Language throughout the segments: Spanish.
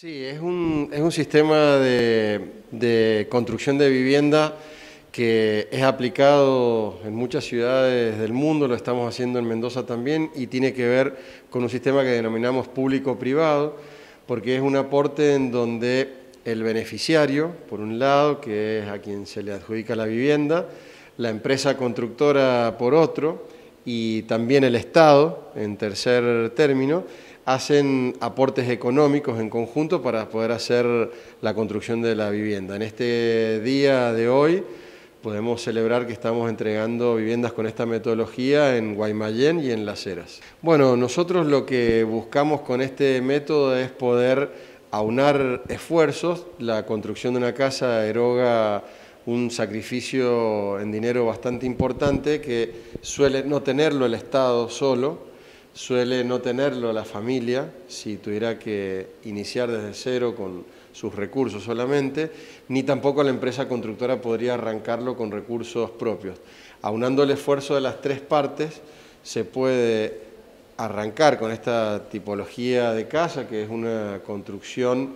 Sí, es un, es un sistema de, de, construcción de vivienda que es aplicado en muchas ciudades del mundo, lo estamos haciendo en Mendoza también, y tiene que ver con un sistema que denominamos público-privado, porque es un aporte en donde el beneficiario, por un lado, que es a quien se le adjudica la vivienda, la empresa constructora por otro, y también el Estado, en tercer término, hacen aportes económicos en conjunto para poder hacer la construcción de la vivienda. En este día de hoy podemos celebrar que estamos entregando viviendas con esta metodología en Guaymallén y en Las Heras. Bueno, nosotros lo que buscamos con este método es poder aunar esfuerzos. La construcción de una casa eroga un sacrificio en dinero bastante importante que suele no tenerlo el Estado solo, suele no tenerlo la familia, si tuviera que iniciar desde cero con sus recursos solamente, ni tampoco la empresa constructora podría arrancarlo con recursos propios. Aunando el esfuerzo de las tres partes, se puede arrancar con esta tipología de casa, que es una construcción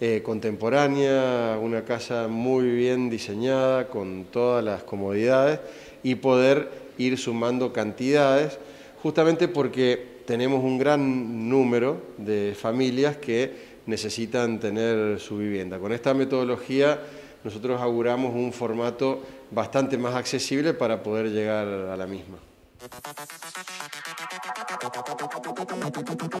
eh, contemporánea, una casa muy bien diseñada, con todas las comodidades, y poder ir sumando cantidades justamente porque tenemos un gran número de familias que necesitan tener su vivienda. Con esta metodología nosotros auguramos un formato bastante más accesible para poder llegar a la misma.